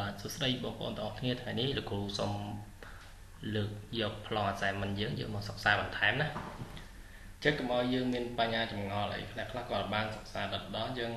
បាទសួស្តីបងប្អូនទាំងអស់គ្នាថ្ងៃនេះលោកគ្រូសូមលើកយកប្លង់ assignment យើងយកមកសិក្សាបន្ថែមណាចឹងកុំឲ្យយើងមានបញ្ហាចម្ងល់អីខ្លះខ្លះក៏បានសិក្សាដល់ដល់យើង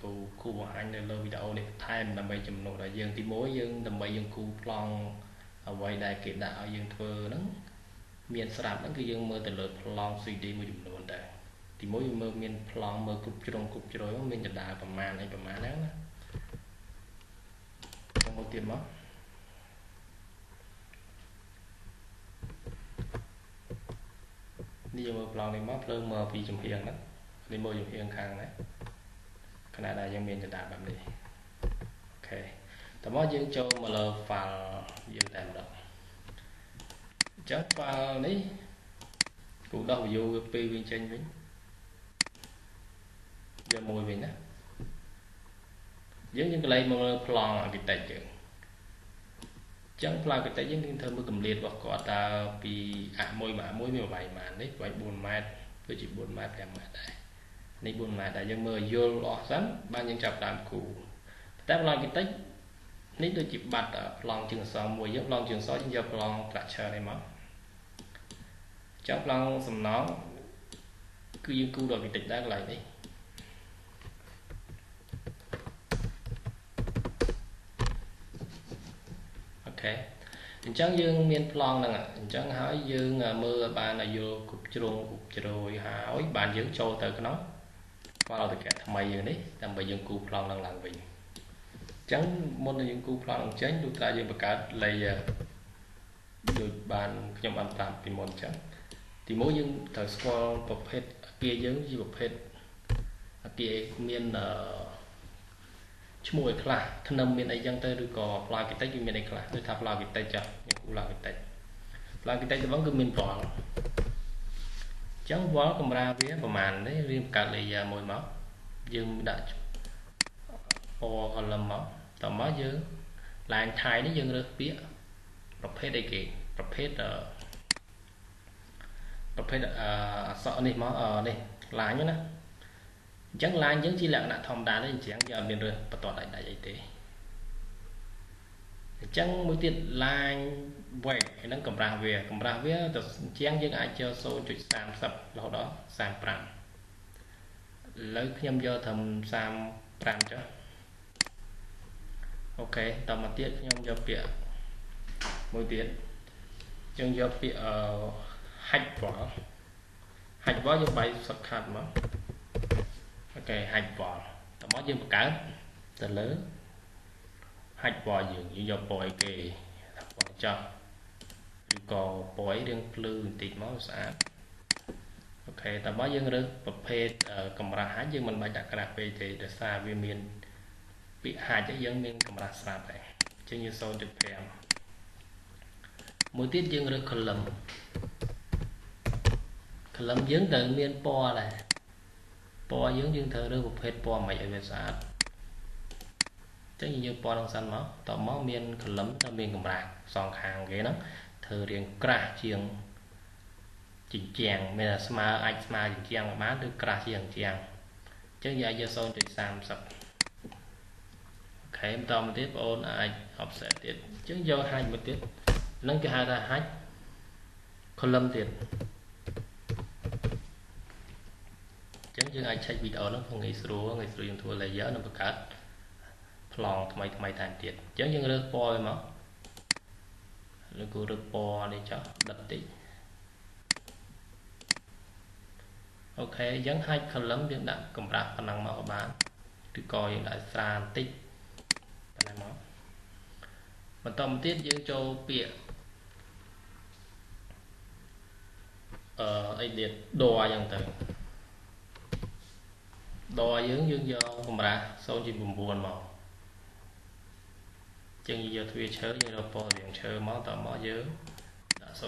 គ្រូគ្រូបង្ហាញនៅលើវីដេអូនេះបន្ថែមដើម្បីជំនួសដល់យើងទី1យើងដើម្បីយើងគូប្លង់អ្វីដែលគេដាក់ឲ្យយើងធ្វើហ្នឹងមានស្រាប់ហ្នឹងគឺយើងមើលទៅលើប្លង់ CD មួយចំនួនដែរទី1យើងមើលមានប្លង់មើលគ្រប់ជ្រុងគ្រប់ជ្រោយមានចដាលប្រមាណអីប្រមាណហ្នឹងណា មួយទៀតមកនេះយើងមើលប្លង់នេះមកភ្លើងមើលពីចំហៀងហ្នឹងនេះមើលចំហៀងខាងណាខណៈដែលយើងមានចដាបែបនេះអូខេតើមកយើងចូលមកលើ file យើងតែម្ដងអញ្ចឹង file នេះគូដោះ view វាពេលវិញចេញវិញយកមួយវិញណាយើងយើងកន្លែងមកលើប្លង់ architect យើង ចឹងប្លង់ architect យើងយើងធ្វើមើលកម្រិតរបស់គាត់តើពីអាមួយមកមួយមានប្រវែងប៉ុន្មាននេះប្រវែង4ម៉ែត្រដូចជា4ម៉ែត្រ5ម៉ែត្រដែរនេះ4ម៉ែត្រដែរយើងមើលយល់អស់សិនបានយើងចាប់តាមគូតែប្លង់ architect នេះដូចជាបាត់ប្លង់ជើងអសងមួយយើងប្លង់ជើងអសងយើងយកប្លង់ structure នេះមកចុះប្លង់សំណងគឺយើងគូដល់ architect ដែរកន្លែងនេះ ខេអញ្ចឹងយើងមានប្លង់ហ្នឹងអញ្ចឹងហើយយើងមើលបានឲ្យយល់គ្រប់ជ្រុងគ្រប់ជ្រោយហើយបានយើងចូលទៅក្នុង file AutoCAD ថ្មីយើងនេះដើម្បីយើងគូប្លង់ហ្នឹងឡើងវិញអញ្ចឹងមុននឹងយើងគូប្លង់ហ្នឹងចេញលុះត្រាយើងបង្កើត layer ដូចបានខ្ញុំបានប្រាប់ពីមុនអញ្ចឹងទីមួយយើងត្រូវស្គាល់ប្រភេទអាគារយើងជាប្រភេទអាគារមានអឺ ឈ្មោះឲ្យខ្លះធ្នឹមមានអីចឹងទៅឬក៏ផ្លាយគតិចវាមានអីខ្លះដូចថាផ្លាយគតិចចាស់យើងគូឡាគតិចផ្លាយគតិចដំងគឺមានវល់ចឹងវល់កម្រាវាប្រហែលនេះរៀងបង្កើត layer មួយមកយើងដាក់ពណ៌ column មកតមកយើង line ថៃនេះយើងរើសពាក្យប្រភេទអីគេប្រភេទប្រភេទអក្សរនេះមកនេះ line ណា អញ្ចឹង line យើងជាលក្ខណៈធម្មតាទេអញ្ចឹងយើងអត់មានរើសបន្ទាត់ដាច់ដាច់អីទេអញ្ចឹងមួយទៀត line weight ហ្នឹងកម្រាស់វាកម្រាស់វាទៅអញ្ចឹងយើងអាចយក0.30រហូតដល់35ឥឡូវខ្ញុំយកត្រឹម35ចុះអូខេតមកទៀតខ្ញុំយកពាក្យមួយទៀតយើងយកពាក្យអឺ hack wall hack wall យើងបាយសុតខាត់មក អូខេ hack wall តមកយើងបង្កើតទៅលើ hack wall យើងយើងយកពណ៌អីគេពណ៌ចោះឬក៏ពណ៌អីរឿងភ្លឺបន្តិចមកស្អាតអូខេតមកយើងរើសប្រភេទកម្រាស់ហាច់យើងមិនបាច់ដាក់ក្រាស់ពេកទេដោយសារវាមានពាក្យហាច់យើងមានកម្រាស់ស្រាប់ដែរអញ្ចឹងយើង0.5មួយទៀតយើងរើស column column យើងត្រូវមានពណ៌ដែរ ពណ៌យើងយើងត្រូវរើសប្រភេទពណ៌មិនឲ្យវាស្អាតចឹងយើងពណ៌នឹងសិនមកតមកមានកលឹមទៅមានកម្រាស់សងខាងគេហ្នឹងធ្វើរៀងក្រាស់ជាងជញ្ជាំងមានស្មើអាចស្មើជញ្ជាំងបានឬក្រាស់ជាងជញ្ជាំងអញ្ចឹងយើងអាចយក0.30អូខេបន្តមកទៀតបងអូនអាច offset ទៀតអញ្ចឹងយកហាច់មួយទៀតនឹងគេហៅថាហាច់ column ទៀត ចឹងយើងអាចឆែកវីដេអូហ្នឹងផងងាយស្រួលងាយស្រួលយើងធ្វើ layer និងបង្កើតប្លង់ថ្មីថ្មីថែមទៀតអញ្ចឹងយើងរើសពណ៌មកឬក៏រើសពណ៌នេះចុះដិតតិចអូខេអញ្ចឹងហាច់ column យើងដាក់កម្រាស់ប៉ុណ្ណឹងមកក៏បានឬក៏យើងដាក់ស្រាបន្តិចប៉ុណ្ណឹងមកបន្តមកទៀតយើងចូលពាក្យអឺអីទៀតដអយ៉ាងទៅ ដយើងយើងយកកម្រាស់0.9មកចឹងយកទ្វាឈើយើងរកពណ៌រាងឈើមកតមកយើងដាក់0.9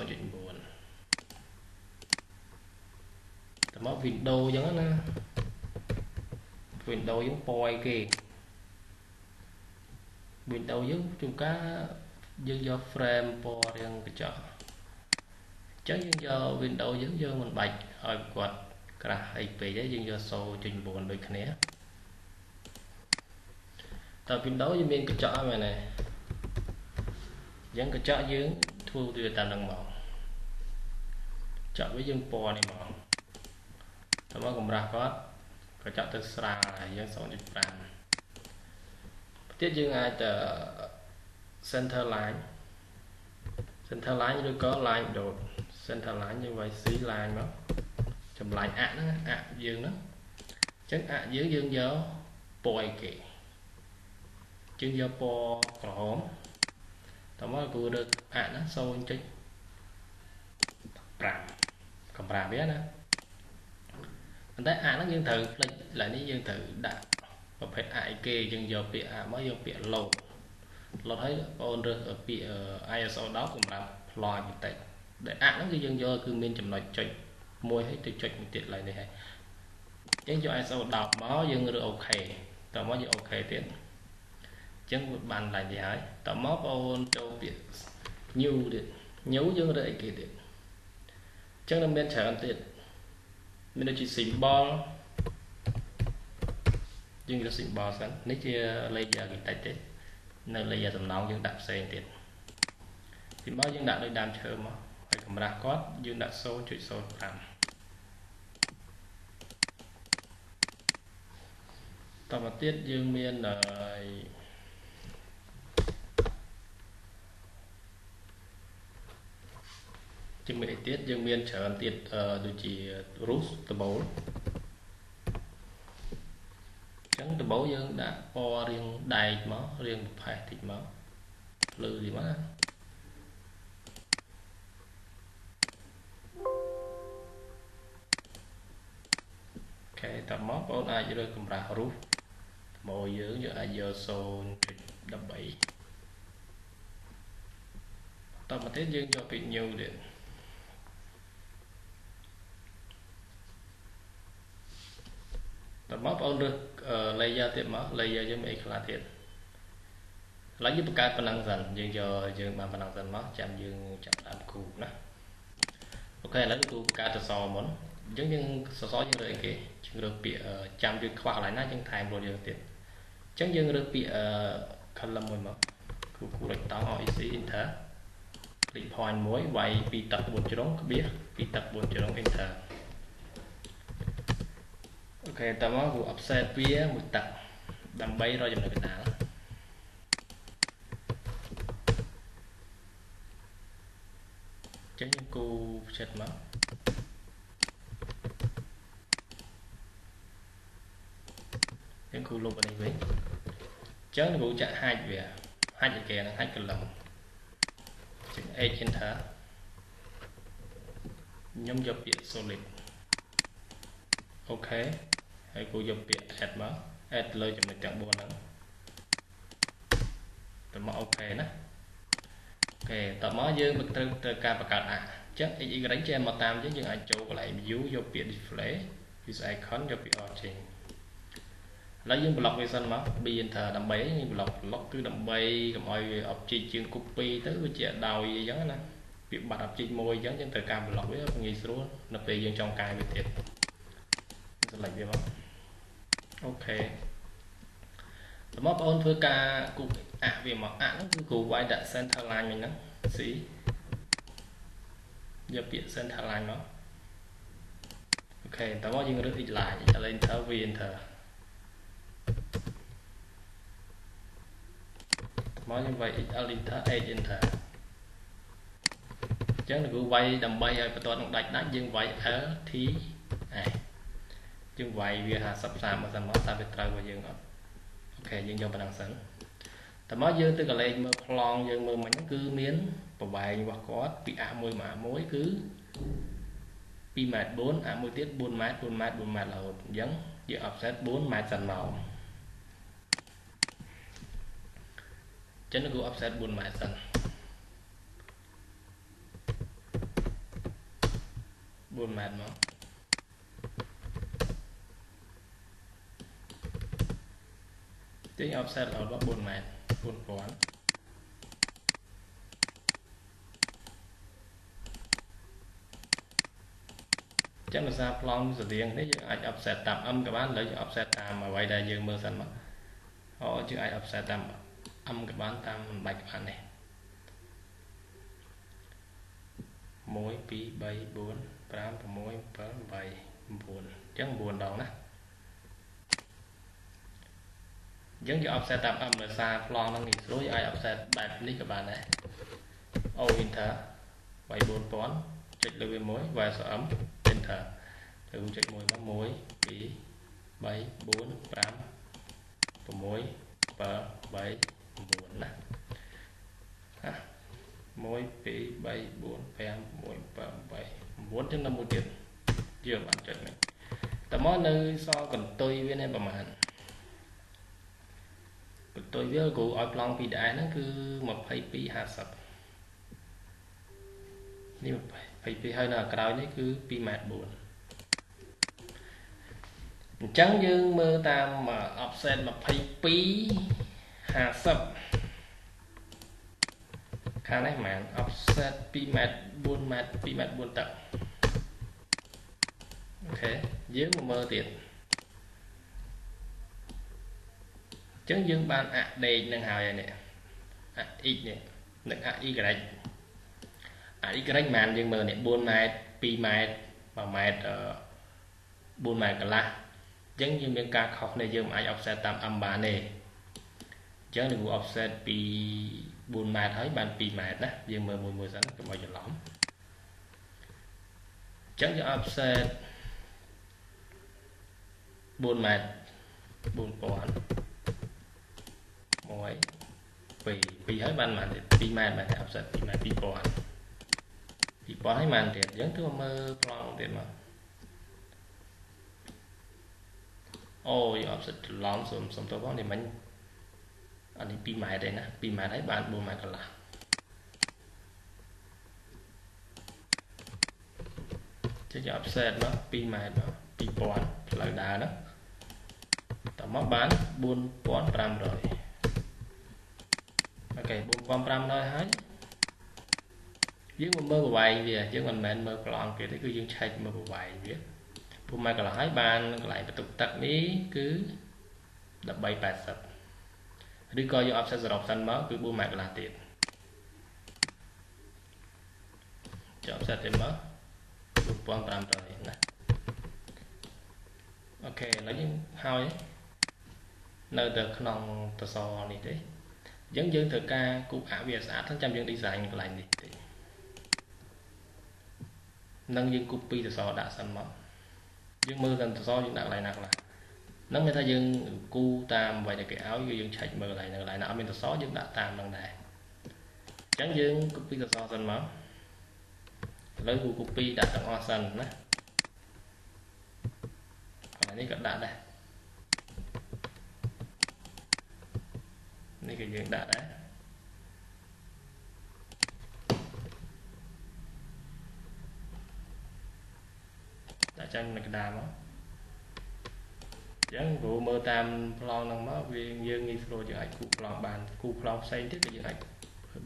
តមក window ចឹងណា window យើងពណ៌អីគេ window យើងជួនកាលយើងយក frame ពណ៌រាងកញ្ចក់អញ្ចឹងយើងយក window យើងយើងមិនបាច់ឲ្យគាត់ ក្រាស់អីពេកទេយើងយក0.9ដូចគ្នាតតើ Windows យើងមានកញ្ចក់ហើយមែនទេអញ្ចឹងកញ្ចក់យើងធ្វើវាតាមនឹងមកចាក់វាយើងពណ៌នេះមកតើមកកម្រាស់គាត់កញ្ចក់ទៅស្រាលហើយយើង0.5ទៀតយើងអាចទៅ center line center line ឬក៏ line dot center line យើងវាយ C line មក ចម្លាញ់អាក់ហ្នឹងអាក់យើងហ្នឹងអញ្ចឹងអាក់យើងយើងយកពណ៌អីគេយើងយកពណ៌ក្រហមតើមកគូរើអាក់ណា0.5កម្រាស់វាណាប៉ុន្តែអាក់ហ្នឹងយើងត្រូវផ្លេចឡើយនេះយើងត្រូវដាក់ប្រភេទអាក់អីគេយើងយកពាក្យអាក់មកយកពាក្យ load load ឲ្យបងអូនរើសពាក្យ ISO 10សម្រាប់ plot បន្តិចដែលអាក់ហ្នឹងគឺយើងយកគឺមានចំណុចចុចមួ យហើយទៅចុចមួយទៀតឡើយនេះហើយអញ្ចឹងយក ISO 10មកយើងរើអូខេតមកយើងអូខេទៀតអញ្ចឹងបានឡើយនេះហើយតមកបងអូនចូលពាក្យ new ទៀត new យើងរើអីគេទៀតអញ្ចឹងនៅមានច្រើនទៀតមានដូចជា symbol យើងយក symbol សិននេះជា layer គេតិចទេនៅ layer សំណងយើងដាក់ផ្សេងទៀត symbol យើងដាក់ដូចដើមឈើមកហើយកម្រាស់គាត់យើងដាក់0.05 តមកទៀតយើងមានអឺជាមានអីទៀតយើងមានច្រើនទៀតដូចជា roof ដបូលអញ្ចឹងដបូលយើងដាក់ពណ៌រៀងដែកមករៀងប្រផេះតិចមកភ្លឺតិចមកណាអូខេតមកបងអាចរើសកម្រាស់ roof មកយើងយើងអាចយក0.13តមកទៀតយើងយកពី new ទៀតតមកបងប្អូនរើស layer ទៀតមក layer យើងមានអីខ្លះទៀតឥឡូវយើងបង្កើតប៉ុណ្ណឹងសិនយើងយកយើងបានប៉ុណ្ណឹងសិនមកចាំយើងចាប់ដើមគូណាអូខេឥឡូវគូបង្កើតសសរមុនអញ្ចឹងយើងសសរយើងរើអីគេយើងរើពាក្យចាំយើងខ្វះកន្លែងណាយើងថែមខ្លួនយើងទៀតអញ្ចឹងយើងរើពាក្យ column មួយមកគូគូរចតង់ OEC enter click point មួយវាយពីទឹក4ជ្រុងក្បៀសពីទឹក4ជ្រុង enter អូខេតមកគូ offset វាមួយទឹកដើម្បីរកចំណុចកណ្ដាលចឹងយើងគូផ្ចិតមក យើងគូលុបអានេះវិញចឹងគ្រូចាក់ហាច់វាហាច់អីគេហ្នឹងហាច់កលឹមចឹង edge enter ខ្ញុំយកពាក្យ solid អូខេហើយគូយកពាក្យ add មក add លើចំណុចទាំង4ហ្នឹងទៅមកអូខេណាអូខេតមកយើងត្រូវត្រូវការបង្កើតអាអញ្ចឹង x y ចេញមកតាមអញ្ចឹងយើងអាចចូលកន្លែង view យកពាក្យ display use icon យកពាក្យ origin ឥឡូវយើង block វាសិនមក b enter ដើម្បីយើង block block គឺដើម្បីកុំឲ្យ object ជាង copy ទៅវាជាដោយអញ្ចឹងណាពាក្យបាត់ object មួយអញ្ចឹងយើងត្រូវការ block វាងាយស្រួលនៅពេលយើងចង់កែវាទៀត select វាមកអូខេតមកបងប្អូនធ្វើការគូអាក់វាមកអាក់ហ្នឹងគឺគ្រូវាយដាក់ center line មិញហ្នឹង C យកពាក្យ center line មកអូខេតមកយើងរើស x line ឥឡូវ enter v enter មកយើងវាយ xl enter h enter អញ្ចឹងគ្រូវាយដើម្បីឲ្យបន្ទាត់នឹងដាច់ដាច់យើងវាយ l t អេយើងវាយវា50 30មកសិនមកតើវាត្រូវរបស់យើងអត់អូខេយើងយកប៉ុណ្ណឹងសិនតើមកយើងទៅកលេចមើលប្លង់យើងមើលមិញគឺមានប្រវែងរបស់គាត់ពីអា1មកអា1គឺ2ម៉ែត្រ4អាមួយទៀត4ម៉ែត្រ4ម៉ែត្រ4ម៉ែត្ររហូតអញ្ចឹងយើង offset 4ម៉ែត្រសិនមក ចឹងគឺ offset 4ម៉ែត្រសិន4ម៉ែត្រមកទាញ offset រហូតដល់4ម៉ែត្រ4000ចឹងភាសាប្លង់ស្តៀងនេះយើងអាច offset តាម m ក៏បានលើយើង offset តាមអ្វីដែលយើងមើលសិនមកអូយើងអាច offset តាម m ក៏បានតាមបាច់ក៏បានដែរ1 2 3 4 5 6 7 8 9អញ្ចឹង9ដងណាអញ្ចឹងយើង offset តាម m ដោយសារប្លង់ហ្នឹងងាយស្រួលយើងអាច offset បែបនេះក៏បានដែរ O enter វាយ4000ចុចលើវាមួយ versus m enter ទៅចុចមួយមក1 2 3 4 5 6 7 8 9ណា1 2 3 4 5 6 7 8 9ចឹងដល់មួយទៀតយើងបានចុចនេះតមកនៅសល់កន្ទុយវានេះប្រហែលកន្ទុយវាគ្រូឲ្យប្លង់ពីដែរហ្នឹងគឺ2250នេះ22ហើយនៅក្រោយនេះគឺ2ម៉ែត្រ4អញ្ចឹងយើងមើលតាម offset 22 50ខាងនេះប្រហែល offset 2ម៉ែត្រ4ម៉ែត្រ2ម៉ែត្រ4ទឹកអូខេយើងមកមើលទៀតអញ្ចឹងយើងបានអាក់ដេកនឹងហើយនេះអា x នេះនិងអា y អា y ប្រហែលយើងមើលនេះ4ម៉ែត្រ2ម៉ែត្រ1ម៉ែត្រ4ម៉ែត្រកន្លះអញ្ចឹងយើងមានការខុសគ្នាយើងមិនអាច offset តាម m បានទេ អញ្ចឹងនឹង offset ពី4ម៉ែត្រហើយបាន2ម៉ែត្រណាយើងមើលមួយមួយសិនកុំឲ្យច្រឡំអញ្ចឹងយើង offset 4ម៉ែត្រ4000 1 2 2ហើយបានប៉ុន្មានទៀត2ម៉ែត្របាន offset 2ម៉ែត្រ2000 2000ហើយប៉ុន្មានទៀតអញ្ចឹងទោះមើលប្លង់ទៀតមកអូយ offset ច្រឡំសុំសុំទៅផងនេះមិញ អានេះ2ម៉ែត្រទេណា2ម៉ែត្រហើយបាន4ម៉ែត្រកន្លះចុច offset មក2ម៉ែត្រមក2000ផ្លូវដើរណាតមកបាន4500អូខេ4500ហើយយើងមកមើលប្រវែងវាយើងមិនមែនមើលប្លង់គេទេគឺយើងឆែកមើលប្រវែងវាពុំម៉ែត្រកន្លះហើយបានកន្លែងបន្ទុកទឹកនេះគឺ1380 ឬក៏យក offset សរុបសិនមកគឺ4ម៉ែត្រកន្លះទៀតចុះ offset ទៅមក4500ណាអូខេឥឡូវយើងហើយនៅទៅក្នុងតសនេះទេអញ្ចឹងយើងត្រូវការគូអវាស្អាតចាំយើង design កន្លែងនេះទេនឹងយើង copy តសដាក់សិនមកយើងមើលសិនតសយើងដាក់កន្លែងណាខ្លះ ហ្នឹងមានថាយើងគូតាមអ្វីដែលគេឲ្យគឺយើងឆែកមើលកន្លែងហ្នឹងកន្លែងណាអត់មានសសរយើងដាក់តាមហ្នឹងដែរអញ្ចឹងយើង copy សសរសិនមកឥឡូវគូ copy ដាក់ទាំងអស់សិនណាកន្លែងនេះក៏ដាក់ដែរនេះក៏យើងដាក់ដែរដាក់ចាំនៅកណ្ដាលមក ចឹងព្រោះមើលតាមប្លង់ហ្នឹងមកវាយើងងាយស្រួលយើងអាចគូប្លង់បានគូប្លង់ផ្សេងទៀតក៏យើងអាច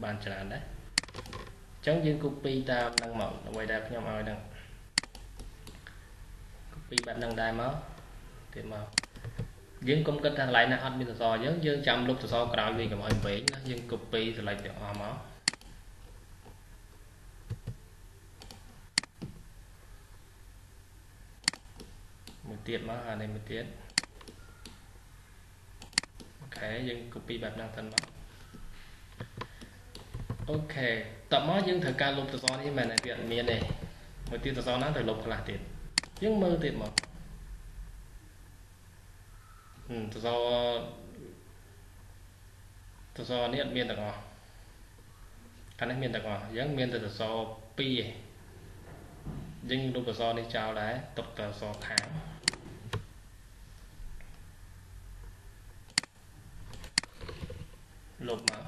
បានច្រើនដែរអញ្ចឹងយើង copy តាមហ្នឹងមកអ្វីដែលខ្ញុំឲ្យហ្នឹង copy បែបហ្នឹងដែរមកទៀតមកយើងកុំគិតថាកន្លែងណាអត់មានសសរយើងយើងចាំលុបសសរក្រោយវិញកុំឲ្យវែងណាយើង copy select ទាំងអស់មកមួយទៀតមកអានេះមួយទៀត ខេយើង copy បែបហ្នឹងទៅមកអូខេតបមកយើងត្រូវការលុបសរនេះមែនទេវាអត់មានទេមួយទៀតសរណាត្រូវលុបខ្លះទៀតយើងមើលទៀតមកហឹមសរសរនេះអត់មានទាំងអស់ខាងនេះមានទាំងអស់អញ្ចឹងមានតែសរ2ឯងយើងលុបសរនេះចោលដែរទុកតែសរខាង លុបមក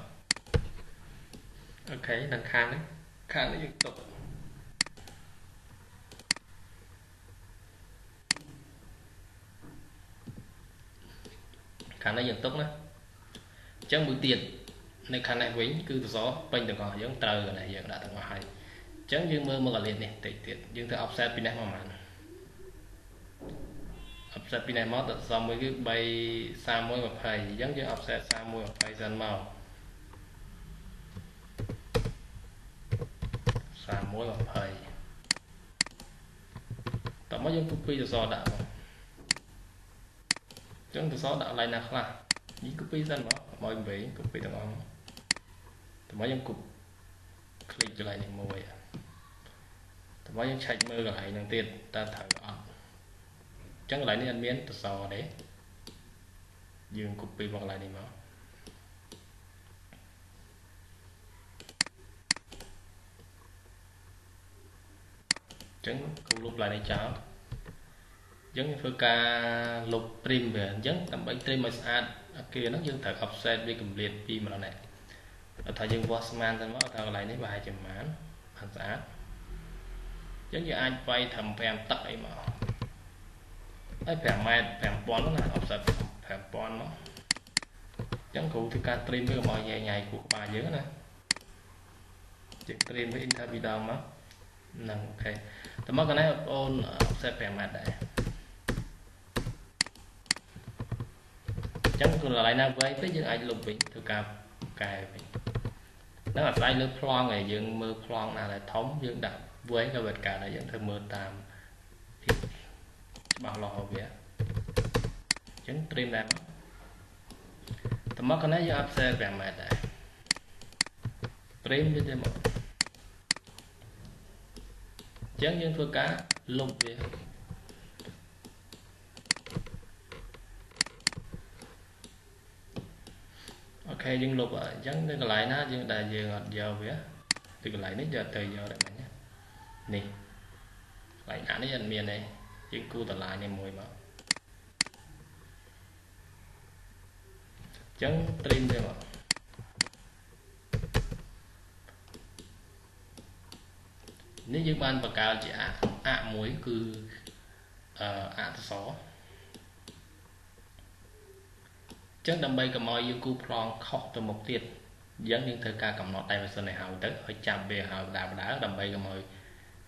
អូខេដល់ខាងនេះខាងនេះយើងទុកខាងនេះយើងទុកណាអញ្ចឹងមួយទៀតនៅខាងនេះវិញគឺសសរពេញទាំងអស់យើងត្រូវណាយើងដាក់ទាំងអស់ហើយអញ្ចឹងយើងមើលមកកលៀននេះតិចទៀតយើងធ្វើ offset ពីនេះមកប៉ុន្មាន offset ពីនេះមកទៅសមមួយគឺ3 31 20អញ្ចឹងយើង offset 31 20សិនមក31 20តោះមកយើង copy សរសរដាក់មកអញ្ចឹងសរសរដាក់កន្លែងណាខ្លះនេះ copy សិនមកមកវិញ copy ទាំងអស់តោះមកយើង copy คลิกកន្លែងនេះមួយតើមកយើងឆែកមើលកន្លែងហ្នឹងទៀតតើត្រូវអត់ ចឹងកន្លែងនេះអត់មានតសទេយើង copy មកកន្លែងនេះមកចឹងគូលុបកន្លែងនេះចោលយើងធ្វើការលុប trim វាអញ្ចឹងដើម្បី trim ឲ្យស្អាតអាគារហ្នឹងយើងត្រូវ offset វាកម្រិតពីម្ដងនេះដល់ថាយើងវាស់ស្មានទៅមកថាកន្លែងនេះប្រហែលជាប្រហែលបានស្អាតអញ្ចឹងយើងអាចវាយត្រឹម5ទឹកអីមក ហើយ5ម៉ែត្រ5000ណា offset 5000មកអញ្ចឹងគ្រូធ្វើការ trim វាកុំឲ្យញ៉ៃញ៉ៃគូក្បាលយើងណាជិះ trim វា inter ពីដងមកហ្នឹងអូខេតែមកកណែបងប្អូន offset 5ម៉ែត្រដែរអញ្ចឹងកន្លែងណាវែងពេកយើងអាចលុបវិញធ្វើការកែវិញហ្នឹងអាស្រ័យលើប្លង់ឯងយើងមើលប្លង់ណាដែលធំយើងដាក់វែងក៏វាកើតដែរយើងត្រូវមើលតាមភាព ច្បាស់លាស់របស់វាអញ្ចឹង trim ដែរតមកកណែយើង offset 5ម៉ែត្រដែរ trim វាទៅមកអញ្ចឹងយើងធ្វើការលុបវាអូខេយើងលុបអញ្ចឹងនៅកន្លែងណាយើងដែលយើងអត់យកវាពីកន្លែងនេះយកទៅយកដែរមិញនេះកន្លែងអានេះអត់មានទេ យើងគូតម្លានេះមួយមកអញ្ចឹង trim ទៅមកនេះយើងបានបង្កើតជាអអមួយគឺអអក្សរចឹងដើម្បីកុំឲ្យយើងគូប្លង់ខុសទៅមុខទៀតយើងយើងត្រូវការកំណត់ dimension ឲ្យហើយទៅឲ្យចាប់វាហើយបដាបដាដើម្បីកុំឲ្យ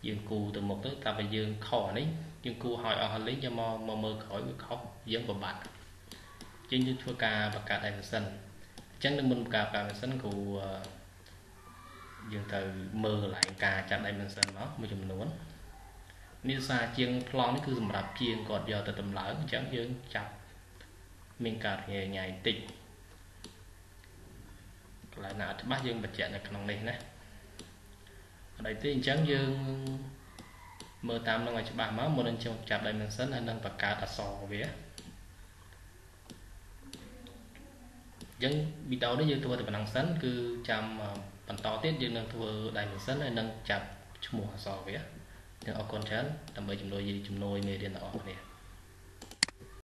យើងគូទៅមុខទៅតែបើយើងខុសនេះ យើងគូឲ្យអស់ហើយលេងយកមកមកមើលក្រោយវាខុសយើងពិបាកជាងយើងធ្វើការបង្កើត dimension អញ្ចឹងនឹងមុនបង្កើត dimension គ្រូយើងត្រូវមើលកន្លែងការចាប់ dimension មកមួយចំនួននេះសារជាងប្លង់នេះគឺសម្រាប់ជាងគាត់យកទៅតម្លើងអញ្ចឹងយើងចាប់មានការញ៉ៃញ៉ៃតិចកន្លែងណាអត់ច្បាស់យើងបញ្ជាក់នៅក្នុងនេះណាអត់អីទេអញ្ចឹងយើង មើលតាមនឹងឲ្យច្បាស់មកមុននឹងចាប់ dimension ហើយនឹងបង្កើតអក្សរវាអញ្ចឹងវីដេអូនេះយើងធ្វើតែប៉ុណ្ណឹងសិនគឺចាំបន្តទៀតយើងនឹងធ្វើ dimension ហើយនឹងចាប់ឈ្មោះអក្សរវាទាំងអរគុណច្រើនដើម្បីជំនួយជំនួយមេរៀនទាំងអស់គ្នា